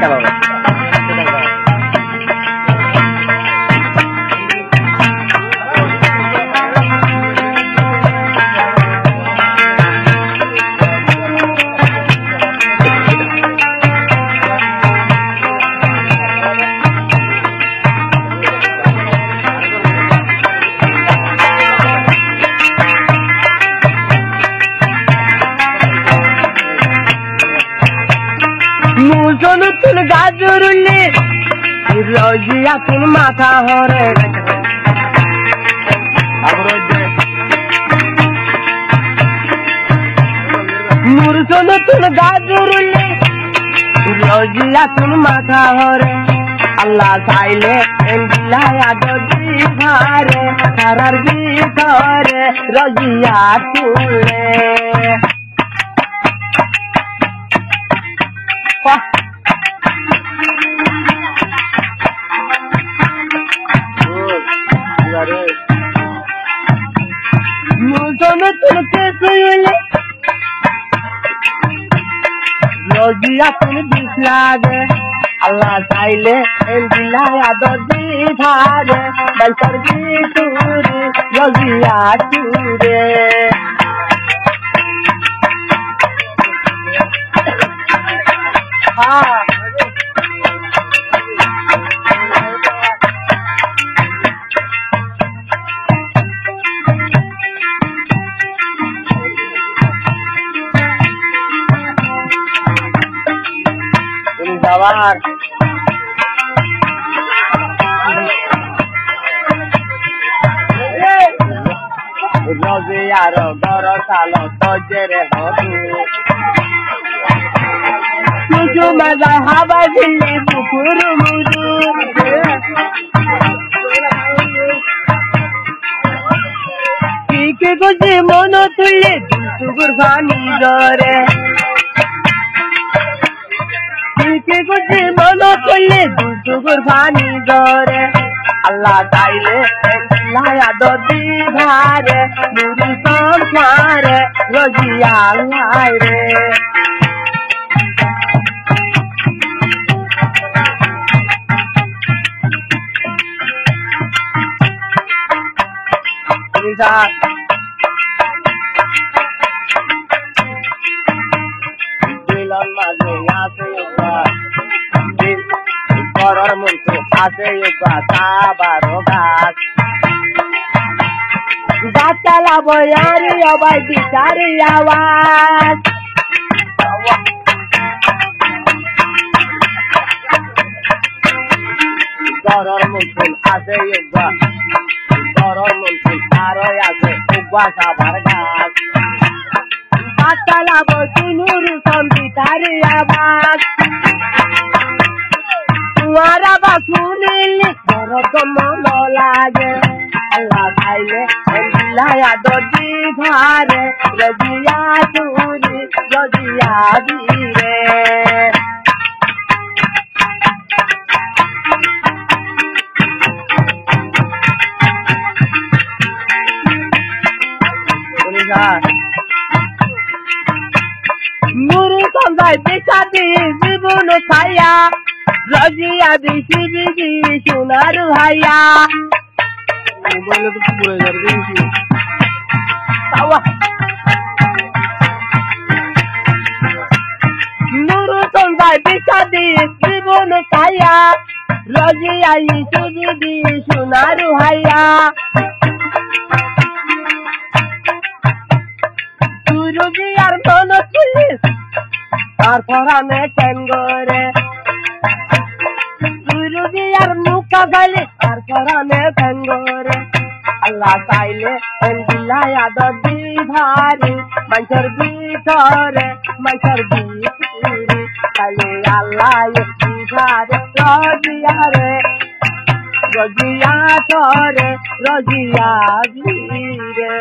Gracias. নতুন গাজর রজিয়া তিন মাথা হরে মুরস নতুন গাজর রজিয়া তিন মাথা হরে। আল্লাহ চাইলে ভারে সারার ভিতরে রজিয়া তুলে বাহ নতুন তুলতে শুইলে রজিয়া তুমি বিষ লাগে আল্লাহ চাইলে এন্ডিলায়া দদি ধারে বলকর বিটুরি রজিয়া তুরে হ্যাঁ যাবার রবিয়ার গর সাল তজরে হতু তুজু মজা হাবা দিল্লি বুকুর মুজু। কে গজে মন তুলে দুসুগুর ভানি জরে गुजि मनो कोले तो गुजु गुरबानी गोरे अल्लाह ताइले लाया दो दीवारे मुरी संसारे रोजिया लायरे Yeah. orang muntuk ase yoga sabarogas Batala boyari obai dicari awas Doror muntul ase yoga Doror muntul saroy ase yoga sabargas Batala bo sunur sambi tari awas कुंवारा बसुनील भरतम लागे अल्लाह खाइले लाया दोजी भारे रजिया चूरी रजिया धीरे Muru kondai bisa di zibunu saya রজিয়া দিশি দিদি সোনার ভাইয়া বললে তো পুরো যাবে নুরু সন্ধ্যায় বিষাদি জীবন ছায়া রজিয়া ইসু দিদি সোনার ভাইয়া সুরজি আর মন পুলিশ কেন করে ನುಡಿಯರ್ ಮುಖಗಳಿ ಕರ್ಕರನೆ ತಂಗೋರು ಅಲ್ಲ ಸಾಯಿಲೆ ಅಂದಿಲ್ಲ ಯಾದ ಬಿ ಭಾರಿ ಮಂಚರ್ ಬಿ ತೋರೆ ಮಂಚರ್ ಬಿ ತಲೆ ಅಲ್ಲ ಎತ್ತಿ ಭಾರಿ ರೋಜಿಯಾರೆ ರೋಜಿಯಾ ತೋರೆ ರೋಜಿಯಾ ಬೀರೆ